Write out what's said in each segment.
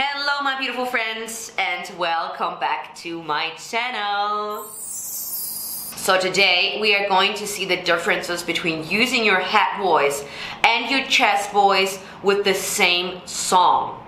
Hello my beautiful friends and welcome back to my channel. So today we are going to see the differences between using your head voice and your chest voice with the same song.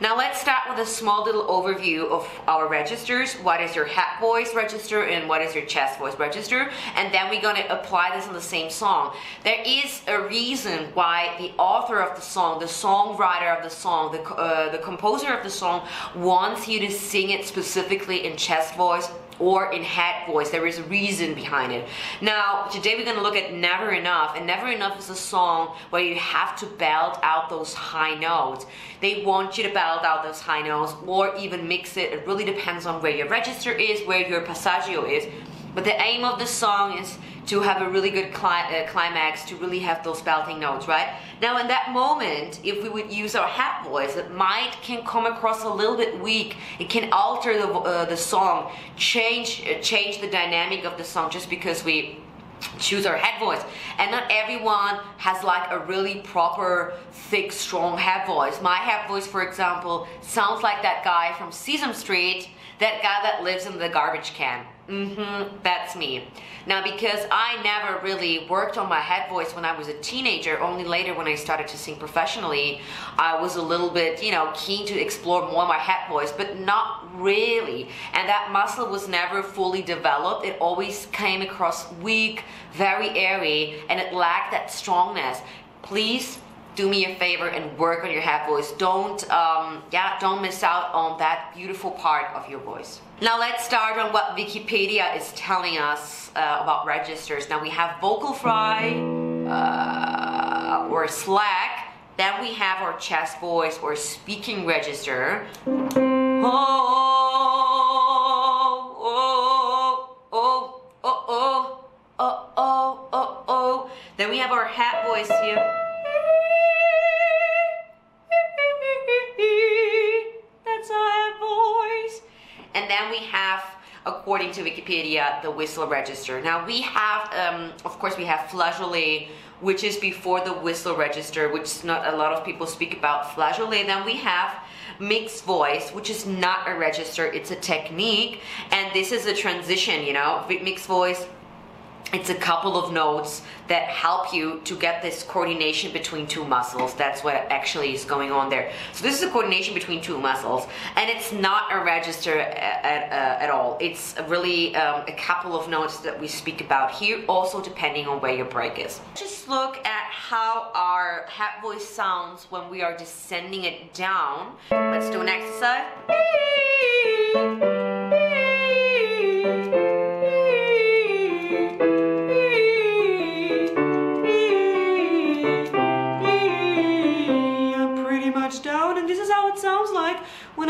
Now let's start with a small little overview of our registers. What is your head voice register and what is your chest voice register? And then we're gonna apply this on the same song. There is a reason why the author of the song, the songwriter of the song, the, uh, the composer of the song wants you to sing it specifically in chest voice or in head voice. There is a reason behind it. Now, today we're gonna look at Never Enough, and Never Enough is a song where you have to belt out those high notes. They want you to belt out those high notes or even mix it. It really depends on where your register is, where your passaggio is. But the aim of the song is to have a really good cli uh, climax, to really have those belting notes, right? Now in that moment, if we would use our head voice, it might can come across a little bit weak. It can alter the, uh, the song, change, uh, change the dynamic of the song just because we choose our head voice and not everyone has like a really proper thick strong head voice my head voice for example sounds like that guy from Sesame Street that guy that lives in the garbage can Mm-hmm, that's me. Now, because I never really worked on my head voice when I was a teenager, only later when I started to sing professionally, I was a little bit, you know, keen to explore more my head voice, but not really. And that muscle was never fully developed. It always came across weak, very airy, and it lacked that strongness. Please do me a favor and work on your head voice. Don't, um, yeah, don't miss out on that beautiful part of your voice. Now let's start on what Wikipedia is telling us uh, about registers. Now we have vocal fry uh, or slack. Then we have our chest voice or speaking register. Oh, according to Wikipedia, the whistle register. Now we have, um, of course, we have flageolet, which is before the whistle register, which not a lot of people speak about flageolet. Then we have mixed voice, which is not a register, it's a technique. And this is a transition, you know, mixed voice, it's a couple of notes that help you to get this coordination between two muscles. That's what actually is going on there. So this is a coordination between two muscles and it's not a register at, at, at all. It's really um, a couple of notes that we speak about here, also depending on where your break is. Just look at how our head voice sounds when we are descending it down. Let's do an exercise.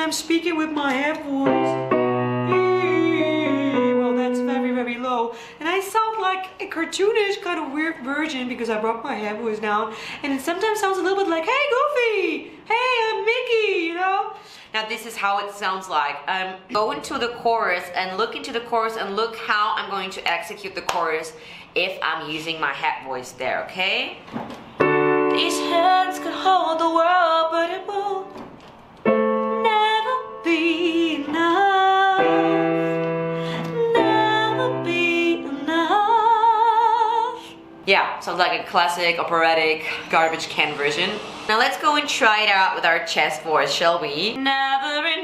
I'm speaking with my head voice. Well, that's very, very low. And I sound like a cartoonish kind of weird version because I brought my head voice down. And it sometimes sounds a little bit like, hey, Goofy! Hey, I'm Mickey, you know? Now this is how it sounds like. I'm going to the chorus and look into the chorus and look how I'm going to execute the chorus if I'm using my head voice there, okay? These hands could hold the world, but it won't Sounds like a classic operatic garbage can version. Now let's go and try it out with our chest voice, shall we? Never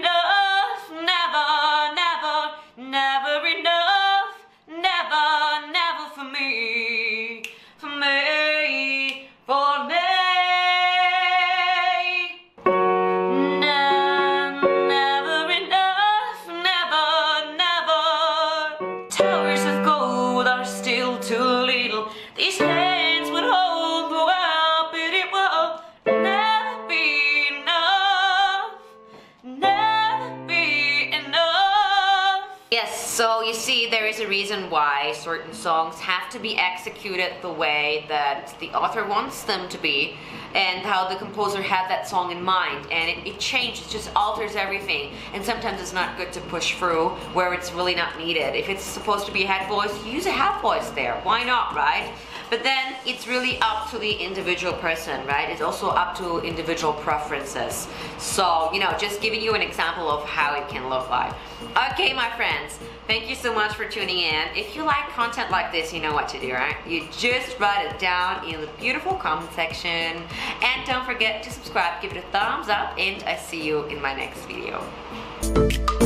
Yes, so you see, there is a reason why certain songs have to be executed the way that the author wants them to be. and how the composer had that song in mind. And it, it changes just alters everything. And sometimes it's not good to push through where it's really not needed. If it's supposed to be a head voice use a half voice there. Why not right? But then it's really up to the individual person, right? It's also up to individual preferences. So, you know, just giving you an example of how it can look like. Okay, my friends, thank you so much for tuning in. If you like content like this, you know what to do, right? You just write it down in the beautiful comment section. And don't forget to subscribe, give it a thumbs up, and I see you in my next video.